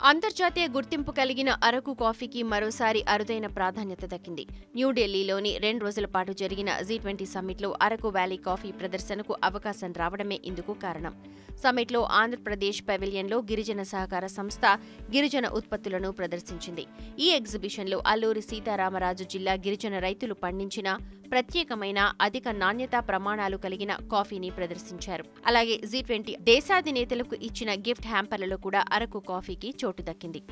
అంతర్జాతీయ గుర్తింపు కలిగిన అరకు కాఫీకి మరోసారి అరుదైన ప్రాధాన్యత దక్కింది. న్యూఢిల్లీలోని రెండు రోజుల పాటు జరిగిన జీ ట్వంటీ సమ్మిట్లో అరకు వ్యాలీ కాఫీ ప్రదర్శనకు అవకాశం రావడమే ఇందుకు కారణం. సమ్మిట్లో ఆంధ్రప్రదేశ్ పెవిలియన్లో గిరిజన సహకార సంస్థ గిరిజన ఉత్పత్తులను ప్రదర్శించింది. ఈ ఎగ్జిబిషన్లో అల్లూరి సీతారామరాజు జిల్లా గిరిజన రైతులు పండించిన ప్రత్యేకమైన అధిక నాణ్యతా ప్రమాణాలు కలిగిన కాఫీని ప్రదర్శించారు. అలాగే జీ ట్వంటీ దేశాధినేతలకు ఇచ్చిన గిఫ్ట్ హ్యాంపర్లలో కూడా అరకు కాఫీకి చోటు దక్కింది.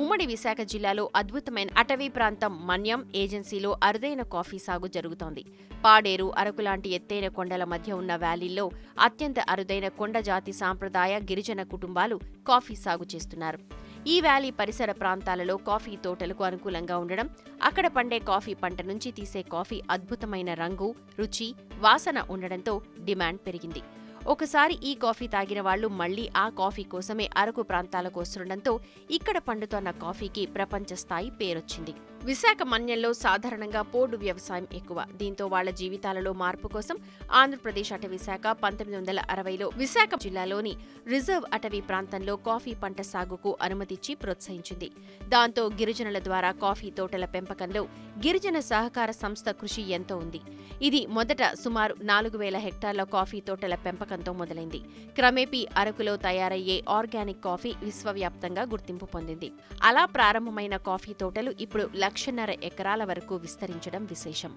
ఉమ్మడి విశాఖ జిల్లాలో అద్భుతమైన అటవీ ప్రాంతం మన్యం ఏజెన్సీలో అరుదైన కాఫీ సాగు జరుగుతోంది. పాడేరు అరకు లాంటి ఎత్తైన కొండల మధ్య ఉన్న వ్యాలీల్లో అత్యంత అరుదైన కొండ జాతి సాంప్రదాయ గిరిజన కుటుంబాలు కాఫీ సాగు చేస్తున్నారు. ఈ వ్యాలీ పరిసర ప్రాంతాలలో కాఫీ తోటలకు అనుకూలంగా ఉండడం అక్కడ పండే కాఫీ పంట నుంచి తీసే కాఫీ అద్భుతమైన రంగు రుచి వాసన ఉండడంతో డిమాండ్ పెరిగింది. ఒకసారి ఈ కాఫీ తాగిన వాళ్ళు మళ్ళీ ఆ కాఫీ కోసమే అరకు ప్రాంతాలకు వస్తుండటంతో ఇక్కడ పండుతోన్న కాఫీకి ప్రపంచ స్థాయి పేరొచ్చింది. విశాఖ మన్యంలో సాధారణంగా పోడు వ్యవసాయం ఎక్కువ. దీంతో వాళ్ళ జీవితాలలో మార్పు కోసం ఆంధ్రప్రదేశ్ అటవీ శాఖ పంతొమ్మిది వందల అరవైలో విశాఖ జిల్లాలోని రిజర్వ్ అటవీ ప్రాంతంలో కాఫీ పంట సాగుకు అనుమతిచ్చి ప్రోత్సహించింది. దాంతో గిరిజనుల ద్వారా కాఫీ తోటల పెంపకంలో గిరిజన సహకార సంస్థ కృషి ఎంతో ఉంది. ఇది మొదట సుమారు నాలుగు వేల హెక్టార్ల కాఫీ తోటల పెంపకంతో మొదలైంది. క్రమేపీ అరకులో తయారయ్యే ఆర్గానిక్ కాఫీ విశ్వవ్యాప్తంగా గుర్తింపు పొందింది. అలా ప్రారంభమైన కాఫీ తోటలు ఇప్పుడు లక్షన్నర ఎకరాల వరకు విస్తరించడం విశేషం.